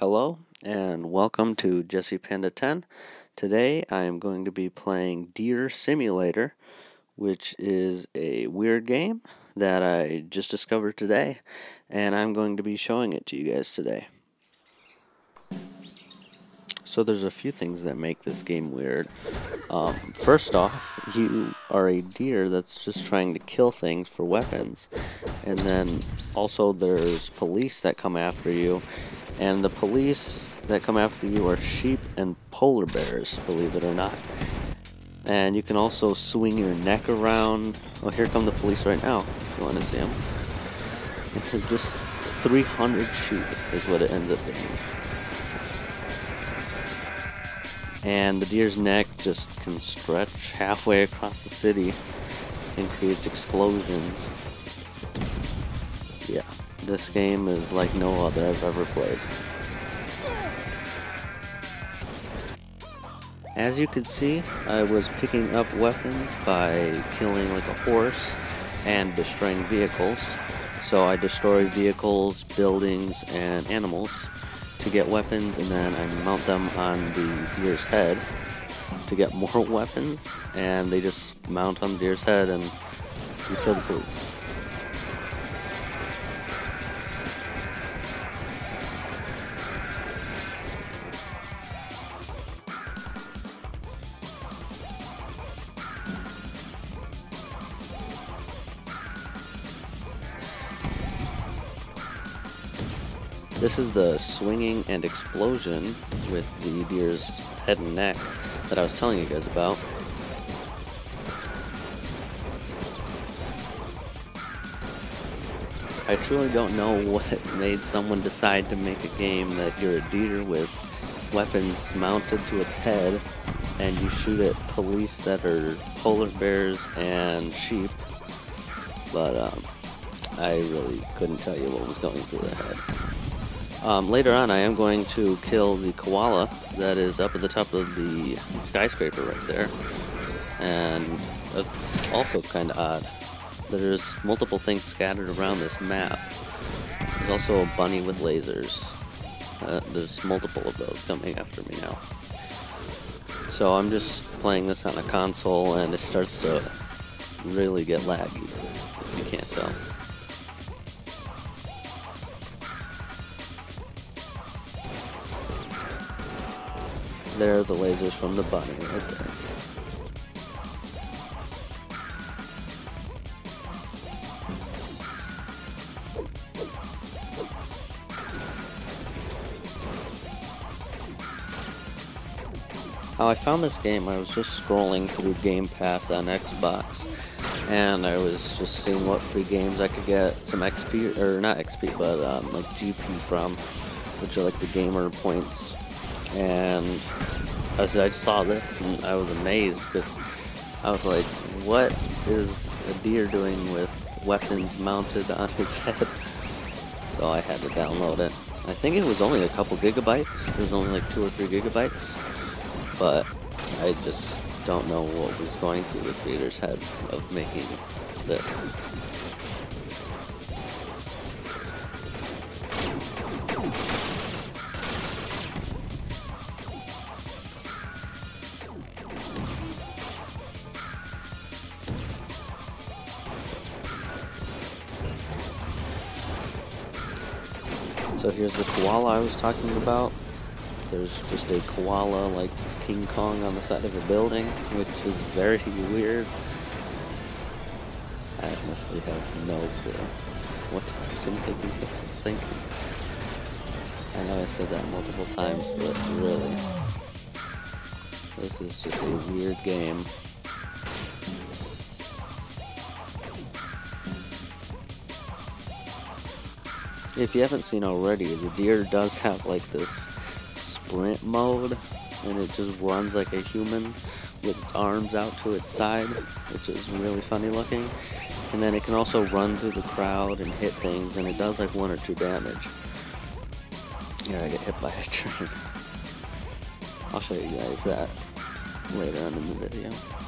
Hello and welcome to Jesse Panda 10. Today I am going to be playing Deer Simulator, which is a weird game that I just discovered today, and I'm going to be showing it to you guys today. So there's a few things that make this game weird. Um, first off, you are a deer that's just trying to kill things for weapons. And then also there's police that come after you. And the police that come after you are sheep and polar bears, believe it or not. And you can also swing your neck around. Oh, here come the police right now. If you want to see them. Just 300 sheep is what it ends up being and the deer's neck just can stretch halfway across the city and creates explosions. This game is like no other I've ever played. As you can see, I was picking up weapons by killing like a horse and destroying vehicles. So I destroy vehicles, buildings, and animals to get weapons, and then I mount them on the deer's head to get more weapons, and they just mount on the deer's head and you kill the police. This is the swinging and explosion with the deer's head and neck that I was telling you guys about. I truly don't know what made someone decide to make a game that you're a deer with weapons mounted to its head and you shoot at police that are polar bears and sheep. But um, I really couldn't tell you what was going through their head. Um, later on, I am going to kill the koala that is up at the top of the skyscraper right there. And that's also kind of odd. There's multiple things scattered around this map. There's also a bunny with lasers. Uh, there's multiple of those coming after me now. So I'm just playing this on a console and it starts to really get laggy, if you can't tell. There are the lasers from the bunny right there. How I found this game, I was just scrolling through Game Pass on Xbox, and I was just seeing what free games I could get some XP, or not XP, but um, like GP from, which are like the gamer points and I, was, I saw this and I was amazed because I was like, what is a deer doing with weapons mounted on its head? So I had to download it. I think it was only a couple gigabytes. It was only like two or three gigabytes. But I just don't know what was going through the creator's head of making this. So here's the koala I was talking about. There's just a koala like King Kong on the side of a building, which is very weird. I honestly have no clue what the person thinking this was thinking. I know I said that multiple times, but really, this is just a weird game. If you haven't seen already, the deer does have like this sprint mode, and it just runs like a human with its arms out to its side, which is really funny looking. And then it can also run through the crowd and hit things, and it does like one or two damage. Here I get hit by a train. I'll show you guys that later on in the video.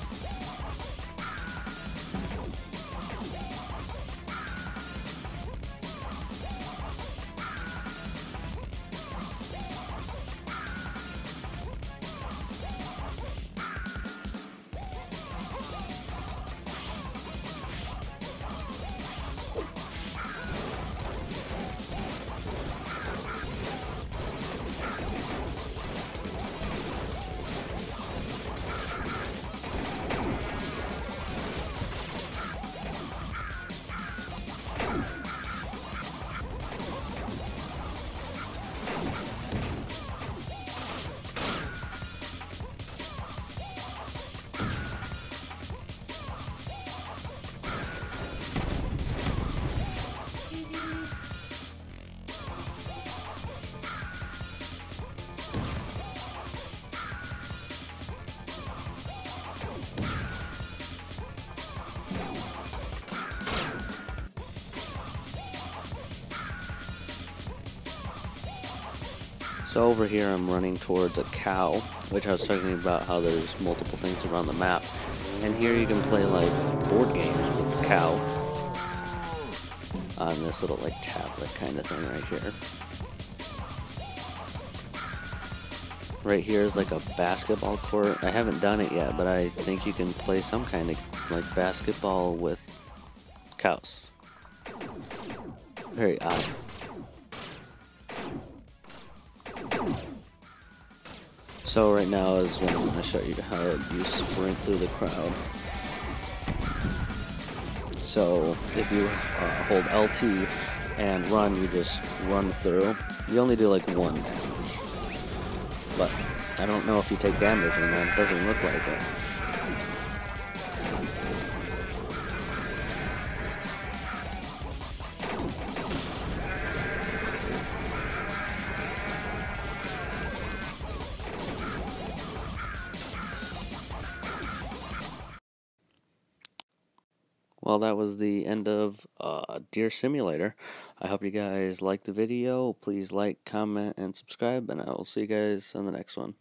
So over here I'm running towards a cow, which I was talking about how there's multiple things around the map. And here you can play like board games with the cow on this little like tablet kind of thing right here. Right here is like a basketball court. I haven't done it yet, but I think you can play some kind of like basketball with cows. Very odd. So right now is when to show you how you sprint through the crowd. So if you uh, hold LT and run, you just run through. You only do like one damage. But I don't know if you take damage or not. It doesn't look like it. Well, that was the end of uh, Deer Simulator. I hope you guys liked the video. Please like, comment, and subscribe, and I will see you guys on the next one.